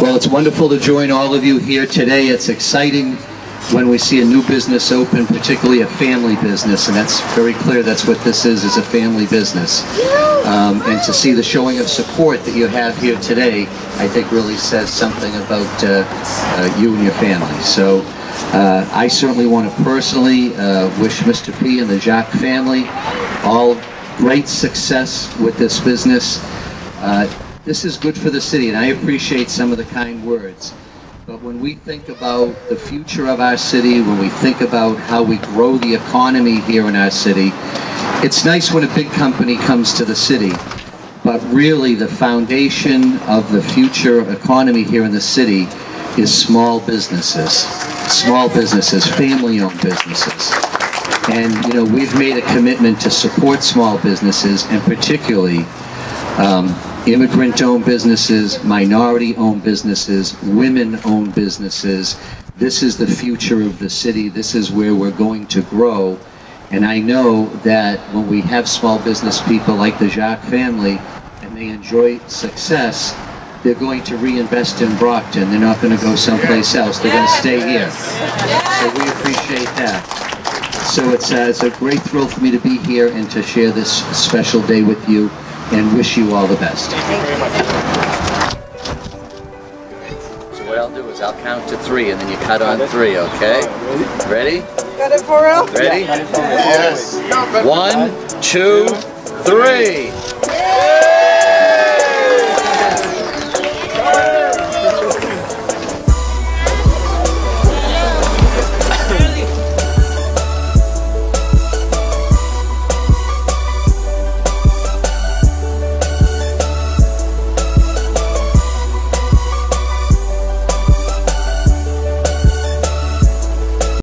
Well, it's wonderful to join all of you here today. It's exciting when we see a new business open, particularly a family business, and that's very clear that's what this is, is a family business. Um, and to see the showing of support that you have here today, I think really says something about uh, uh, you and your family. So uh, I certainly want to personally uh, wish Mr. P and the Jacques family all great success with this business. This is good for the city, and I appreciate some of the kind words. But when we think about the future of our city, when we think about how we grow the economy here in our city, it's nice when a big company comes to the city, but really the foundation of the future economy here in the city is small businesses. Small businesses, family-owned businesses. And, you know, we've made a commitment to support small businesses and particularly um, immigrant-owned businesses, minority-owned businesses, women-owned businesses. This is the future of the city. This is where we're going to grow. And I know that when we have small business people like the Jacques family and they enjoy success, they're going to reinvest in Brockton. They're not going to go someplace else. They're going to stay here. So we appreciate that. So it's, uh, it's a great thrill for me to be here and to share this special day with you and wish you all the best. So what I'll do is I'll count to three and then you cut on three, okay? Ready? Got it for real? Ready? Yes. One, two, three.